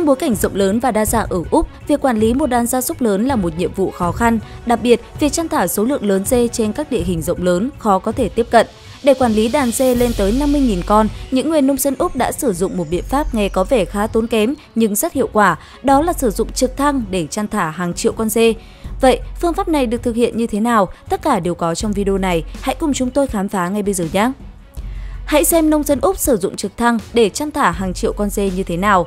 Trong bối cảnh rộng lớn và đa dạng ở Úc, việc quản lý một đàn gia súc lớn là một nhiệm vụ khó khăn. Đặc biệt, việc chăn thả số lượng lớn dê trên các địa hình rộng lớn khó có thể tiếp cận. Để quản lý đàn dê lên tới 50.000 con, những người nông dân Úc đã sử dụng một biện pháp nghe có vẻ khá tốn kém nhưng rất hiệu quả, đó là sử dụng trực thăng để chăn thả hàng triệu con dê. Vậy, phương pháp này được thực hiện như thế nào? Tất cả đều có trong video này. Hãy cùng chúng tôi khám phá ngay bây giờ nhé! Hãy xem nông dân Úc sử dụng trực thăng để chăn thả hàng triệu con dê như thế nào.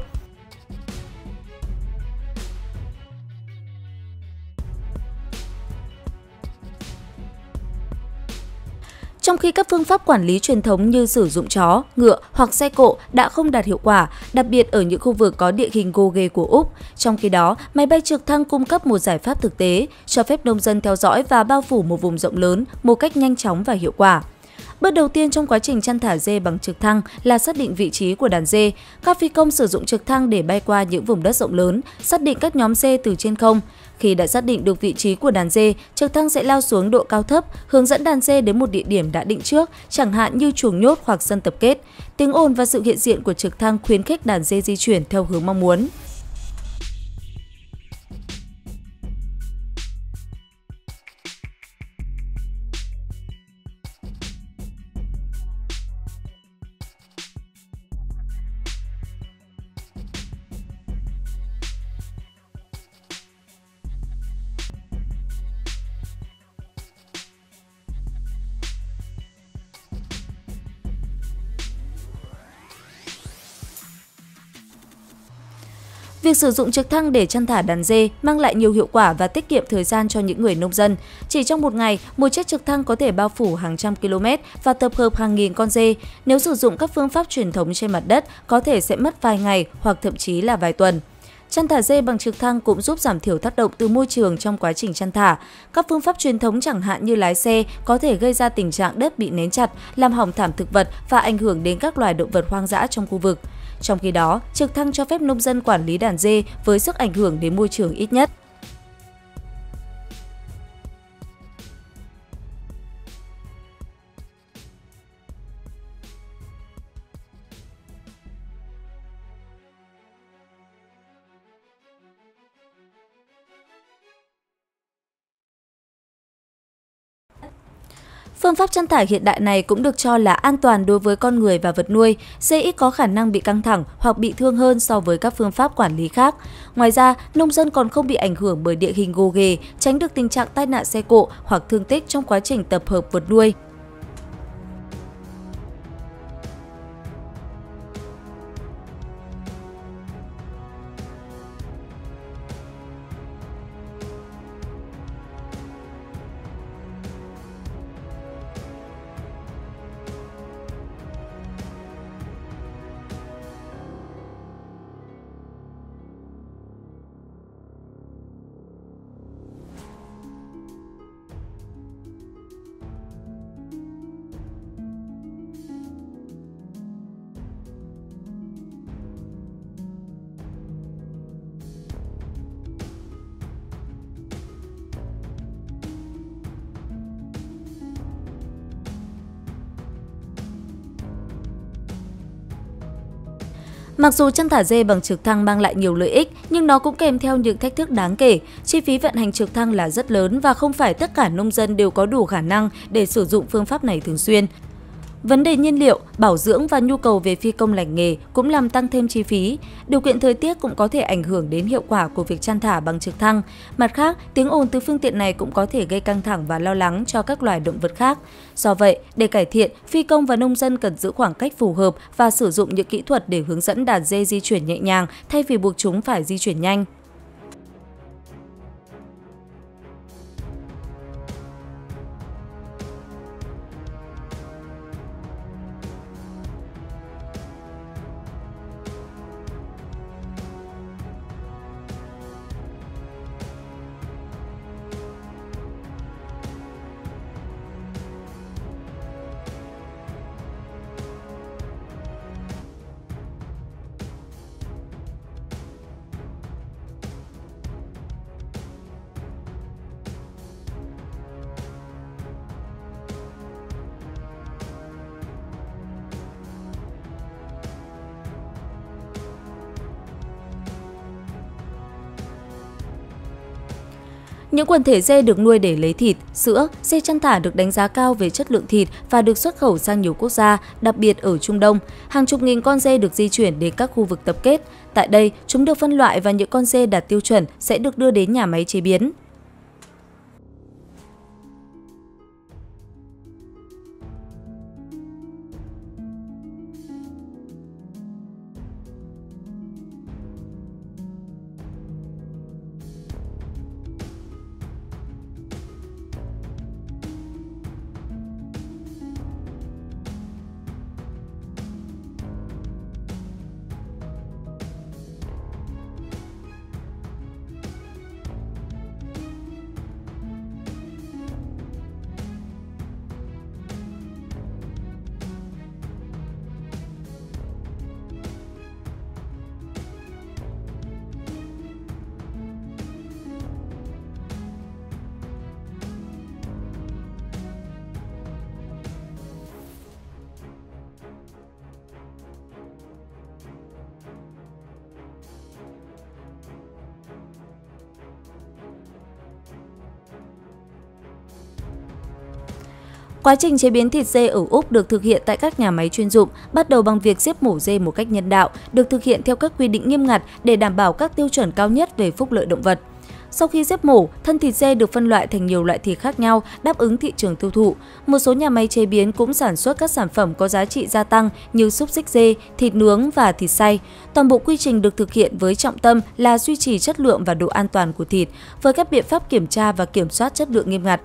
Trong khi các phương pháp quản lý truyền thống như sử dụng chó, ngựa hoặc xe cộ đã không đạt hiệu quả, đặc biệt ở những khu vực có địa hình gồ ghề của Úc. Trong khi đó, máy bay trực thăng cung cấp một giải pháp thực tế, cho phép nông dân theo dõi và bao phủ một vùng rộng lớn một cách nhanh chóng và hiệu quả. Bước đầu tiên trong quá trình chăn thả dê bằng trực thăng là xác định vị trí của đàn dê. Các phi công sử dụng trực thăng để bay qua những vùng đất rộng lớn, xác định các nhóm dê từ trên không. Khi đã xác định được vị trí của đàn dê, trực thăng sẽ lao xuống độ cao thấp, hướng dẫn đàn dê đến một địa điểm đã định trước, chẳng hạn như chuồng nhốt hoặc sân tập kết. Tiếng ồn và sự hiện diện của trực thăng khuyến khích đàn dê di chuyển theo hướng mong muốn. Việc sử dụng trực thăng để chăn thả đàn dê mang lại nhiều hiệu quả và tiết kiệm thời gian cho những người nông dân. Chỉ trong một ngày, một chiếc trực thăng có thể bao phủ hàng trăm km và tập hợp hàng nghìn con dê. Nếu sử dụng các phương pháp truyền thống trên mặt đất, có thể sẽ mất vài ngày hoặc thậm chí là vài tuần. Chăn thả dê bằng trực thăng cũng giúp giảm thiểu tác động từ môi trường trong quá trình chăn thả. Các phương pháp truyền thống chẳng hạn như lái xe có thể gây ra tình trạng đất bị nén chặt, làm hỏng thảm thực vật và ảnh hưởng đến các loài động vật hoang dã trong khu vực. Trong khi đó, trực thăng cho phép nông dân quản lý đàn dê với sức ảnh hưởng đến môi trường ít nhất. Phương pháp chăn thả hiện đại này cũng được cho là an toàn đối với con người và vật nuôi, dễ ít có khả năng bị căng thẳng hoặc bị thương hơn so với các phương pháp quản lý khác. Ngoài ra, nông dân còn không bị ảnh hưởng bởi địa hình gồ ghề, tránh được tình trạng tai nạn xe cộ hoặc thương tích trong quá trình tập hợp vật nuôi. Mặc dù chăn thả dê bằng trực thăng mang lại nhiều lợi ích, nhưng nó cũng kèm theo những thách thức đáng kể. Chi phí vận hành trực thăng là rất lớn và không phải tất cả nông dân đều có đủ khả năng để sử dụng phương pháp này thường xuyên. Vấn đề nhiên liệu, bảo dưỡng và nhu cầu về phi công lành nghề cũng làm tăng thêm chi phí. Điều kiện thời tiết cũng có thể ảnh hưởng đến hiệu quả của việc chăn thả bằng trực thăng. Mặt khác, tiếng ồn từ phương tiện này cũng có thể gây căng thẳng và lo lắng cho các loài động vật khác. Do vậy, để cải thiện, phi công và nông dân cần giữ khoảng cách phù hợp và sử dụng những kỹ thuật để hướng dẫn đàn dê di chuyển nhẹ nhàng thay vì buộc chúng phải di chuyển nhanh. Những quần thể dê được nuôi để lấy thịt, sữa, dê chăn thả được đánh giá cao về chất lượng thịt và được xuất khẩu sang nhiều quốc gia, đặc biệt ở Trung Đông. Hàng chục nghìn con dê được di chuyển đến các khu vực tập kết. Tại đây, chúng được phân loại và những con dê đạt tiêu chuẩn sẽ được đưa đến nhà máy chế biến. Quá trình chế biến thịt dê ở Úc được thực hiện tại các nhà máy chuyên dụng, bắt đầu bằng việc giết mổ dê một cách nhân đạo, được thực hiện theo các quy định nghiêm ngặt để đảm bảo các tiêu chuẩn cao nhất về phúc lợi động vật. Sau khi giết mổ, thân thịt dê được phân loại thành nhiều loại thịt khác nhau đáp ứng thị trường tiêu thụ. Một số nhà máy chế biến cũng sản xuất các sản phẩm có giá trị gia tăng như xúc xích dê, thịt nướng và thịt xay. Toàn bộ quy trình được thực hiện với trọng tâm là duy trì chất lượng và độ an toàn của thịt, với các biện pháp kiểm tra và kiểm soát chất lượng nghiêm ngặt.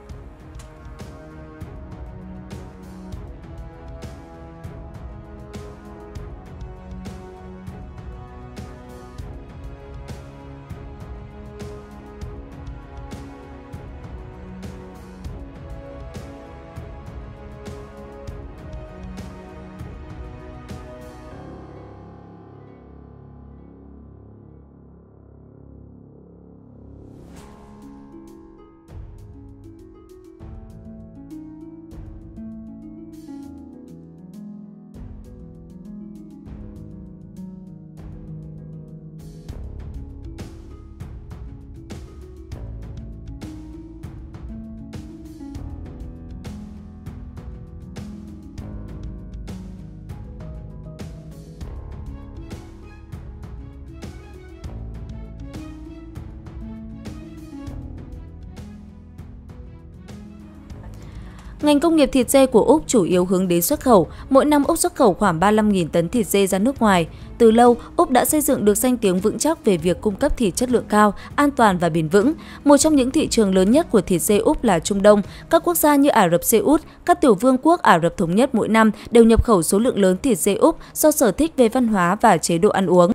Ngành công nghiệp thịt dê của Úc chủ yếu hướng đến xuất khẩu. Mỗi năm Úc xuất khẩu khoảng 35.000 tấn thịt dê ra nước ngoài. Từ lâu, Úc đã xây dựng được danh tiếng vững chắc về việc cung cấp thịt chất lượng cao, an toàn và bền vững. Một trong những thị trường lớn nhất của thịt dê Úc là Trung Đông. Các quốc gia như Ả Rập Xê Út, các tiểu vương quốc Ả Rập Thống Nhất mỗi năm đều nhập khẩu số lượng lớn thịt dê Úc do sở thích về văn hóa và chế độ ăn uống.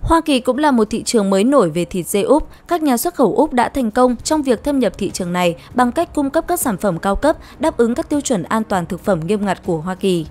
Hoa Kỳ cũng là một thị trường mới nổi về thịt dê Úc. Các nhà xuất khẩu Úc đã thành công trong việc thâm nhập thị trường này bằng cách cung cấp các sản phẩm cao cấp đáp ứng các tiêu chuẩn an toàn thực phẩm nghiêm ngặt của Hoa Kỳ.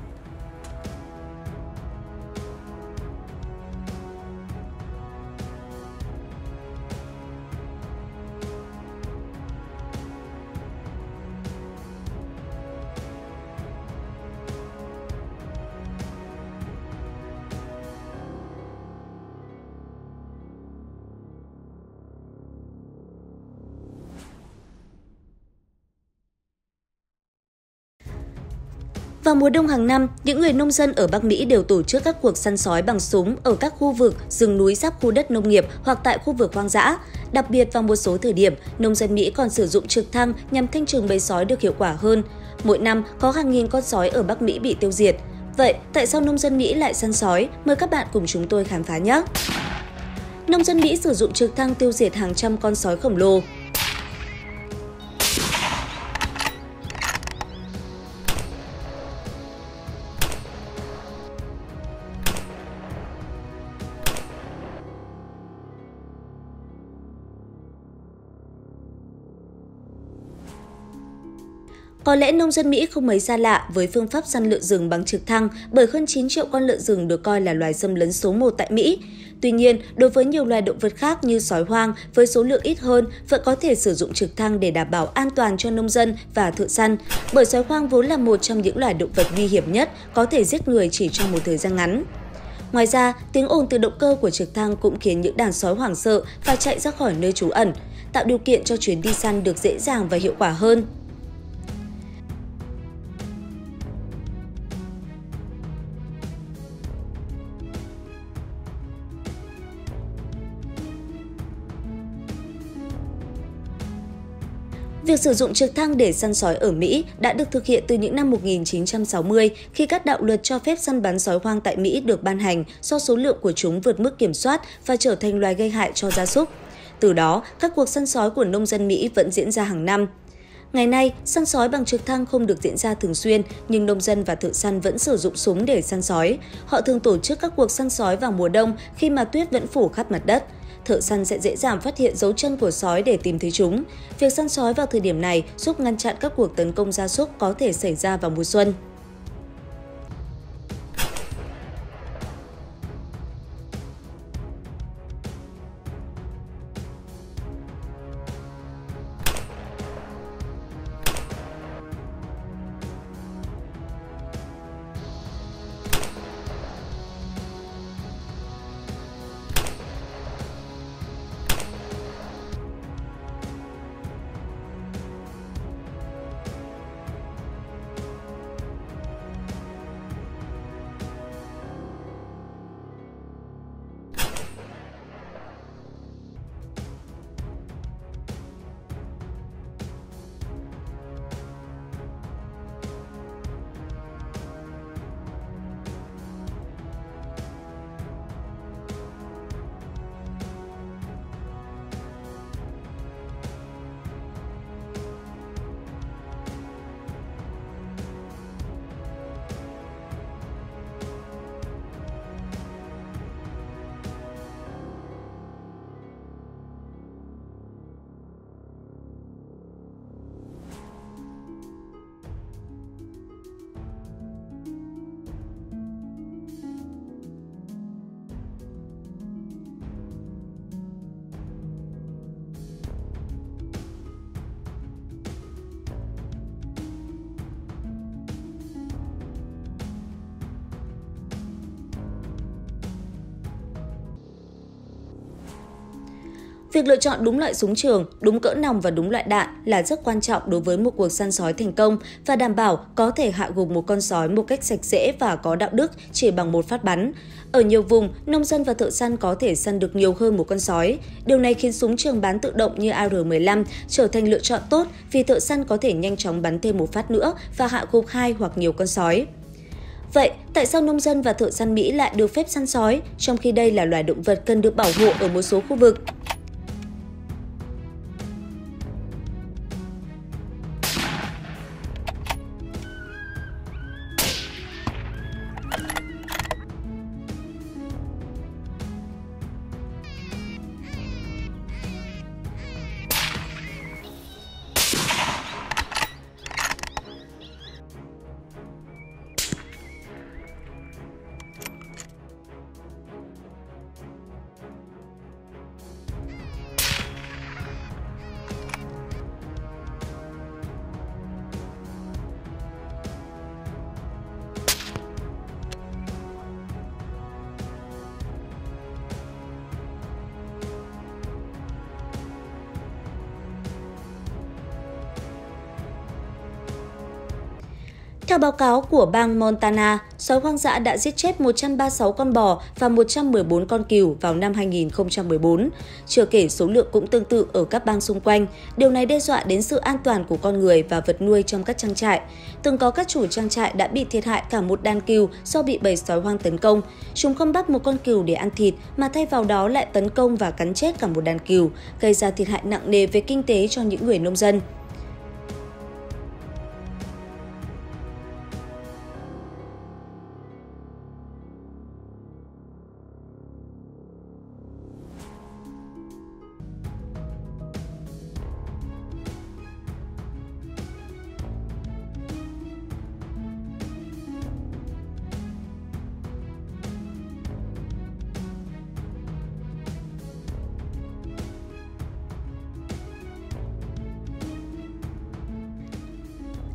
Vào mùa đông hàng năm, những người nông dân ở Bắc Mỹ đều tổ chức các cuộc săn sói bằng súng ở các khu vực rừng núi giáp khu đất nông nghiệp hoặc tại khu vực hoang dã. Đặc biệt vào một số thời điểm, nông dân Mỹ còn sử dụng trực thăng nhằm thanh trừng bầy sói được hiệu quả hơn. Mỗi năm, có hàng nghìn con sói ở Bắc Mỹ bị tiêu diệt. Vậy, tại sao nông dân Mỹ lại săn sói? Mời các bạn cùng chúng tôi khám phá nhé! Nông dân Mỹ sử dụng trực thăng tiêu diệt hàng trăm con sói khổng lồ. Có lẽ nông dân Mỹ không mấy xa lạ với phương pháp săn lợn rừng bằng trực thăng bởi hơn 9 triệu con lợn rừng được coi là loài xâm lấn số 1 tại Mỹ. Tuy nhiên, đối với nhiều loài động vật khác như sói hoang với số lượng ít hơn vẫn có thể sử dụng trực thăng để đảm bảo an toàn cho nông dân và thợ săn, bởi sói hoang vốn là một trong những loài động vật nguy hiểm nhất có thể giết người chỉ trong một thời gian ngắn. Ngoài ra, tiếng ồn từ động cơ của trực thăng cũng khiến những đàn sói hoảng sợ và chạy ra khỏi nơi trú ẩn. tạo điều kiện cho chuyến đi săn được dễ dàng và hiệu quả hơn. Việc sử dụng trực thăng để săn sói ở Mỹ đã được thực hiện từ những năm 1960 khi các đạo luật cho phép săn bắn sói hoang tại Mỹ được ban hành do số lượng của chúng vượt mức kiểm soát và trở thành loài gây hại cho gia súc. Từ đó, các cuộc săn sói của nông dân Mỹ vẫn diễn ra hàng năm. Ngày nay, săn sói bằng trực thăng không được diễn ra thường xuyên, nhưng nông dân và thợ săn vẫn sử dụng súng để săn sói. Họ thường tổ chức các cuộc săn sói vào mùa đông khi mà tuyết vẫn phủ khắp mặt đất thợ săn sẽ dễ dàng phát hiện dấu chân của sói để tìm thấy chúng. Việc săn sói vào thời điểm này giúp ngăn chặn các cuộc tấn công gia súc có thể xảy ra vào mùa xuân. Việc lựa chọn đúng loại súng trường, đúng cỡ nòng và đúng loại đạn là rất quan trọng đối với một cuộc săn sói thành công và đảm bảo có thể hạ gục một con sói một cách sạch sẽ và có đạo đức chỉ bằng một phát bắn. Ở nhiều vùng, nông dân và thợ săn có thể săn được nhiều hơn một con sói. Điều này khiến súng trường bán tự động như AR-15 trở thành lựa chọn tốt vì thợ săn có thể nhanh chóng bắn thêm một phát nữa và hạ gục hai hoặc nhiều con sói. Vậy, tại sao nông dân và thợ săn Mỹ lại được phép săn sói, trong khi đây là loài động vật cần được bảo hộ ở một số khu vực? Theo báo cáo của bang Montana, sói hoang dã đã giết chết 136 con bò và 114 con cừu vào năm 2014. Chưa kể số lượng cũng tương tự ở các bang xung quanh, điều này đe dọa đến sự an toàn của con người và vật nuôi trong các trang trại. Từng có các chủ trang trại đã bị thiệt hại cả một đàn cừu do bị bầy sói hoang tấn công. Chúng không bắt một con cừu để ăn thịt mà thay vào đó lại tấn công và cắn chết cả một đàn cừu, gây ra thiệt hại nặng nề về kinh tế cho những người nông dân.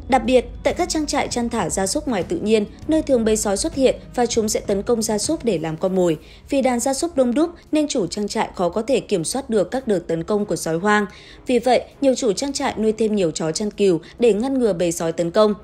Đặc biệt, tại các trang trại chăn thả gia súc ngoài tự nhiên, nơi thường bầy sói xuất hiện và chúng sẽ tấn công gia súc để làm con mồi. Vì đàn gia súc đông đúc nên chủ trang trại khó có thể kiểm soát được các đợt tấn công của sói hoang. Vì vậy, nhiều chủ trang trại nuôi thêm nhiều chó chăn cừu để ngăn ngừa bầy sói tấn công.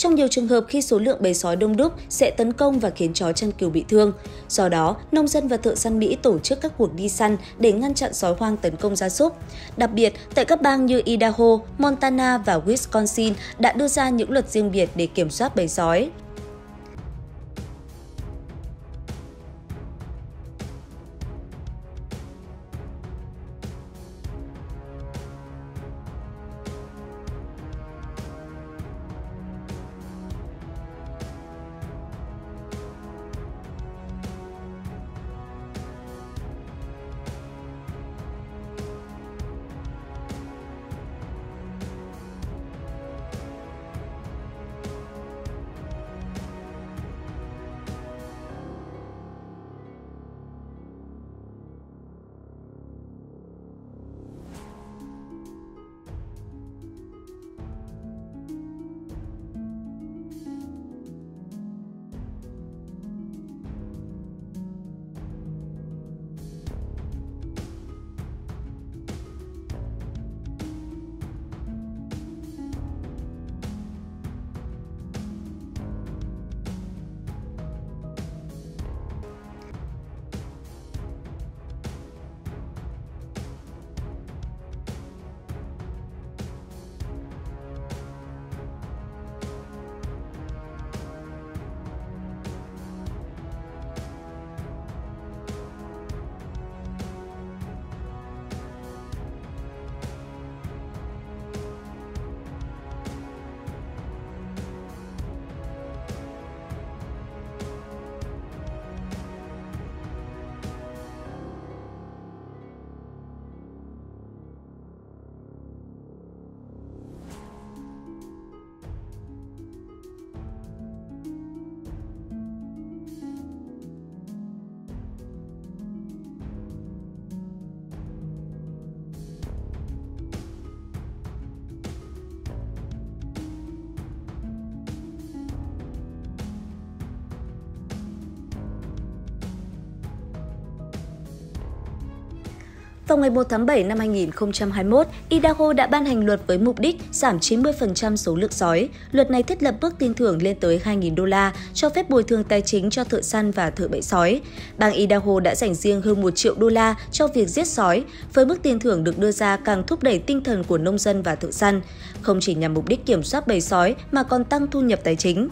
Trong nhiều trường hợp khi số lượng bầy sói đông đúc sẽ tấn công và khiến chó chăn cừu bị thương. Do đó, nông dân và thợ săn Mỹ tổ chức các cuộc đi săn để ngăn chặn sói hoang tấn công gia súc. Đặc biệt, tại các bang như Idaho, Montana và Wisconsin đã đưa ra những luật riêng biệt để kiểm soát bầy sói. Vào ngày 1 tháng 7 năm 2021, Idaho đã ban hành luật với mục đích giảm 90% số lượng sói. Luật này thiết lập mức tiền thưởng lên tới 2.000 đô la, cho phép bồi thường tài chính cho thợ săn và thợ bẫy sói. Bang Idaho đã dành riêng hơn 1 triệu đô la cho việc giết sói, với mức tiền thưởng được đưa ra càng thúc đẩy tinh thần của nông dân và thợ săn, không chỉ nhằm mục đích kiểm soát bầy sói mà còn tăng thu nhập tài chính.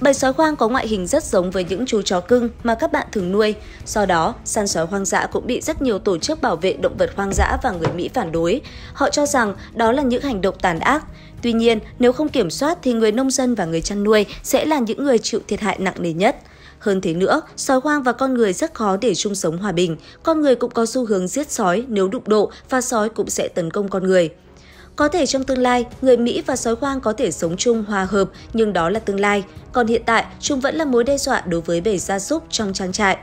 Bầy sói hoang có ngoại hình rất giống với những chú chó cưng mà các bạn thường nuôi. Do đó, săn sói hoang dã cũng bị rất nhiều tổ chức bảo vệ động vật hoang dã và người Mỹ phản đối. Họ cho rằng đó là những hành động tàn ác. Tuy nhiên, nếu không kiểm soát thì người nông dân và người chăn nuôi sẽ là những người chịu thiệt hại nặng nề nhất. Hơn thế nữa, sói hoang và con người rất khó để chung sống hòa bình. Con người cũng có xu hướng giết sói nếu đụng độ và sói cũng sẽ tấn công con người. Có thể trong tương lai, người Mỹ và sói hoang có thể sống chung hòa hợp, nhưng đó là tương lai. Còn hiện tại, chúng vẫn là mối đe dọa đối với bầy gia súc trong trang trại.